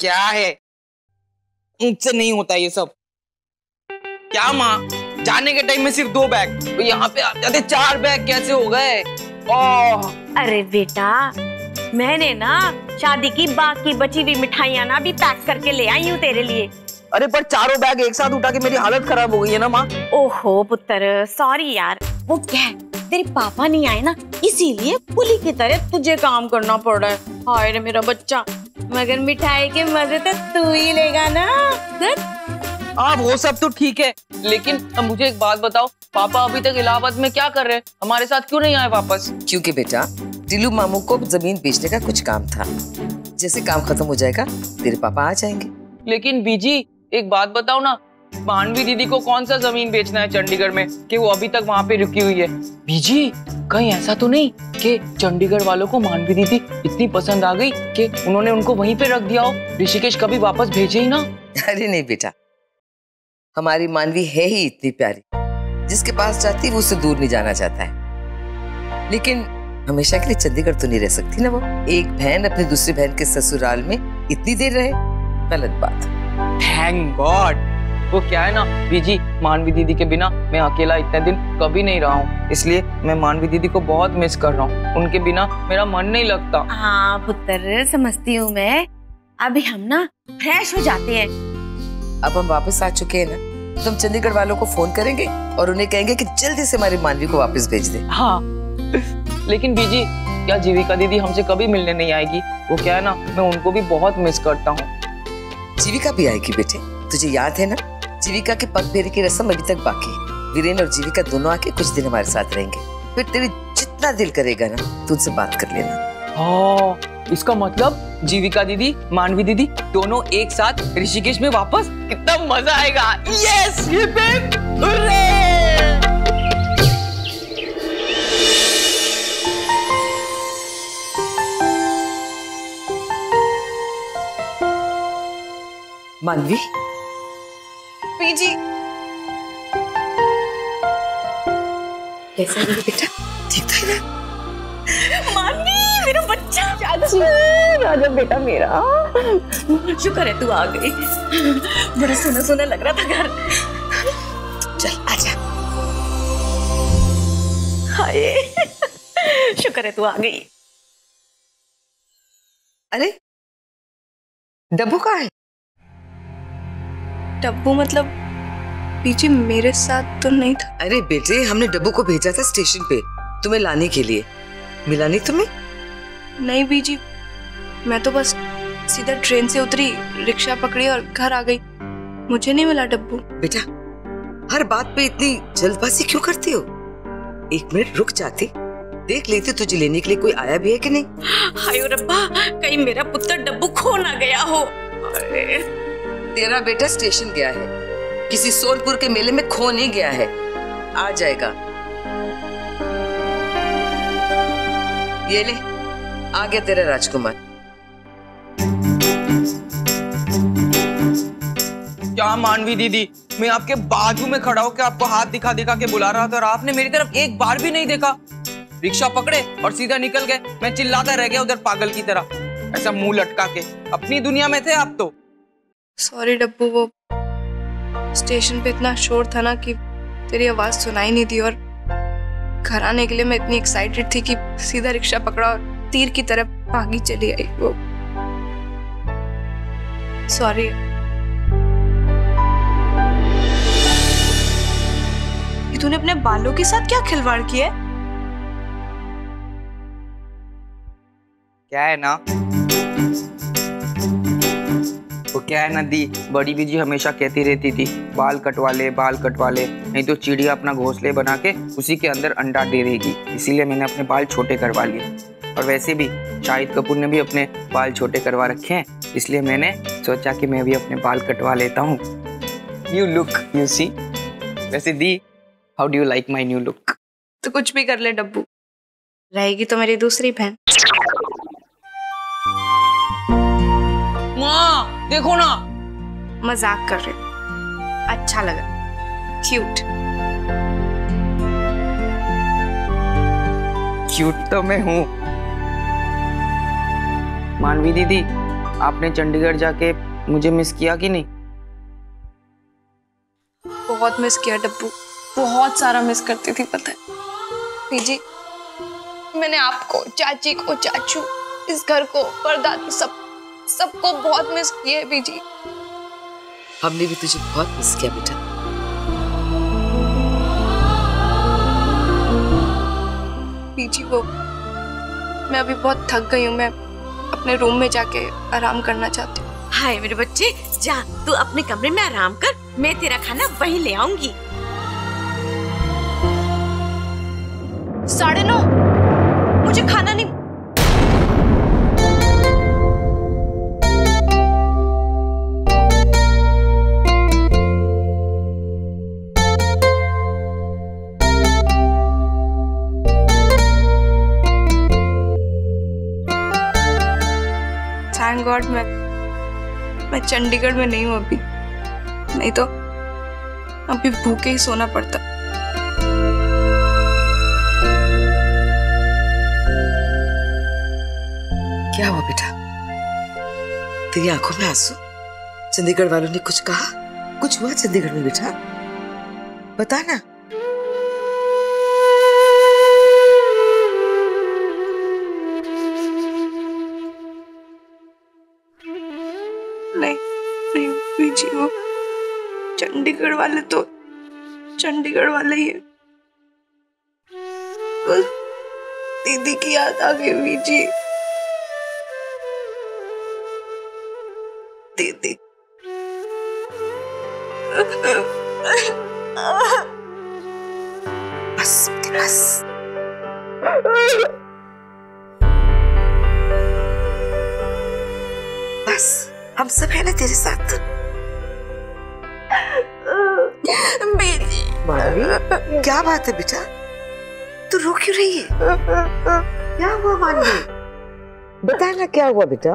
क्या है? मुझसे नहीं होता ये सब। क्या माँ? जाने के टाइम में सिर्फ़ दो बैग तो यहाँ पे आते आते चार बैग कैसे हो गए? ओह। अरे बेटा मैंने ना शादी की बाकी बची हुई मिठाइयाँ ना भी पैक करके ले आई हूँ तेरे लिए। अरे पर चारों बैग एक साथ उठा के मेरी हालत खराब हो गई है ना माँ? ओहो पुत्र सॉरी यार। वो क्या तेरे पापा नहीं आए ना इसीलिए पुली की तरह तुझे काम करना पड़ रहा है। हाय रे मेरा बच्चा मगर मिठाई के मज़े तो तू ही लेगा ना गुड हाँ वो सब तो ठीक है लेकिन अब मुझे एक बात बताओ पापा अभी तक इलाहाबाद में क्या कर रहे हैं? हमारे साथ क्यों नहीं आए वापस? क्योंकि बेटा टिल्लू मामू को ज़मीन बेचने का कुछ काम था। जैसे काम खत्म हो जाएगा तेरे पापा आ जाएँगे। लेकिन बीजी एक बात बताओ ना मानवी दीदी को कौन सा ज़मीन बेचना है चंडीगढ़ में कि वो अभी तक वहाँ पे रुकी हुई है? बीजी कहीं ऐसा तो नहीं कि चंडीगढ़ वालों को मानवी दीदी इतनी पसंद आ गई कि उन्होंने उनको वहीं पे रख दिया हो ऋषिकेश कभी वापस भेजे ही ना? अरे नहीं बेटा हमारी मानवी है ही इतनी प्यारी जिसके पास जाती है वो उससे दूर नहीं जाना चाहता है। लेकिन हमेशा के लिए चंडीगढ़ तो नहीं रह सकती ना वो। एक बहन अपनी दूसरी बहन के ससुराल में इतनी देर रहे गलत बात। थैंक गॉड वो क्या है ना? बीजी मानवी दीदी के बिना मैं अकेला इतने दिन कभी नहीं रहा हूँ। इसलिए मैं मानवी दीदी को बहुत मिस कर रहा हूँ। उनके बिना मेरा मन नहीं लगता। हाँ पुत्र समझती हूँ मैं। अभी हम ना फ्रेश हो जाते हैं। अब हम वापस आ चुके हैं ना? तो हम चंडीगढ़ वालों को फ़ोन करेंगे और उन्हें कहेंगे कि जल्दी से हमारी मानवी को वापस भेज दे। हाँ। लेकिन बीजी क्या जीविका दीदी हमसे कभी मिलने नहीं आएगी? वो क्या है ना? मैं उनको भी बहुत मिस करता हूँ। जीविका भी आएगी बेटे। तुझे याद है ना? जीविका के पग फेरे की रस्म अभी तक बाकी है। वीरेन और जीविका दोनों आके कुछ दिन हमारे साथ रहेंगे। फिर तेरी जितना दिल करेगा ना तू उनसे बात कर लेना। हाँ इसका मतलब जीविका दीदी मानवी दीदी दोनों एक साथ ऋषिकेश में वापस कितना मज़ा आएगा। यस मानवी पीजी कैसा है बेटा। ठीक था ना। मानवी मेरा बच्चा। राजा बेटा मेरा। शुक्र है तू आ गई। बड़ा सुना सुना लग रहा था घर। चल आजा हाय। शुक्र है तू आ गई। अरे डब्बू कहाँ है? डब्बू मतलब पीजी मेरे साथ तो नहीं था। अरे बेटे हमने डब्बू को भेजा था स्टेशन पे तुम्हें लाने के लिए। मिला नहीं तुम्हें? नहीं बीजी मैं तो बस सीधा ट्रेन से उतरी रिक्शा पकड़ी और घर आ गई। मुझे नहीं मिला डब्बू। बेटा हर बात पे इतनी जल्दबाजी क्यों करती हो? एक मिनट रुक जाती। देख लेती तुझे लेने के लिए कोई आया भी है कि नहीं? हाय रब्बा कहीं मेरा पुत्र डब्बू खो ना गया हो। अरे। तेरा बेटा स्टेशन गया है। किसी सोनपुर के मेले में खो नहीं गया है। आ जाएगा। ये ले, आ गया तेरा राजकुमार। क्या मानवी दीदी, मैं आपके बाजू में खड़ा होकर आपको हाथ दिखा दिखा के बुला रहा था और आपने मेरी तरफ़ एक बार भी नहीं देखा। रिक्शा पकड़े और सीधा निकल गए। मैं चिल्लाता रह गया उधर पागल की तरह। ऐसा मुँह लटका के। अपनी दुनिया में थे आप तो। सॉरी डब्बू, वो स्टेशन पे इतना शोर था ना कि तेरी आवाज़ सुनाई नहीं दी और घर आने के लिए मैं इतनी एक्साइटेड थी कि सीधा रिक्शा पकड़ा और तीर की तरफ़ भागी चली आई वो। सॉरी तूने अपने बालों के साथ क्या खिलवाड़ किया क्या है ना? क्या है ना दी? बड़ी बीजी हमेशा कहती रहती थी, बाल कटवा ले, बाल कटवा ले, नहीं तो चिड़िया अपना घोंसले बना के उसी के अंदर अंडा दे देगी। इसीलिए मैंने अपने बाल छोटे करवा लिए। और वैसे भी, शाहिद कपूर ने भी अपने बाल छोटे करवा रखे हैं, इसलिए मैंने सोचा कि मैं भी अपने बाल कटवा लेता हूँ। यू लुक यू सी वैसे दी how do you like my new look तो कुछ भी कर ले, डब्बू। रहेगी तो मेरी दूसरी बहन। देखो ना। मज़ाक कर रहे हो। अच्छा लगा। क्यूट क्यूट तो मैं हूँ। मानवी दीदी आपने चंडीगढ़ जाके मुझे मिस किया कि नहीं? बहुत मिस किया डब्बू। बहुत सारा मिस करती थी पता है। पीजी मैंने आपको चाची को चाचू इस घर को परदादी सब सबको बहुत मिस किया है पीजी हमने भी तुझे बहुत मिस किया बेटा। पीजी वो मैं अभी बहुत थक गई हूँ मैं अपने रूम में जाके आराम करना चाहती हूँ। हाय मेरे बच्चे जा तू अपने कमरे में आराम कर मैं तेरा खाना वहीं ले आऊँगी। साढ़े नौ मुझे खाना नहीं गॉड, मैं मैं चंडीगढ़ में नहीं हूँ अभी। नहीं तो अभी भूखे ही सोना पड़ता। क्या हुआ बेटा? तेरी आँखों में आँसू? चंडीगढ़ वालों ने कुछ कहा? कुछ हुआ चंडीगढ़ में बेटा? बता ना। नहीं पीजी वो चंडीगढ़ वाले तो चंडीगढ़ वाले ही है। बस, दीदी की याद आ गई बीजी दीदी। बस बस। बस। हम सब है ना तेरे साथ मानवी क्या बात है बेटा? तू रो क्यों रही है? क्या हुआ मानवी बता ना क्या हुआ बेटा?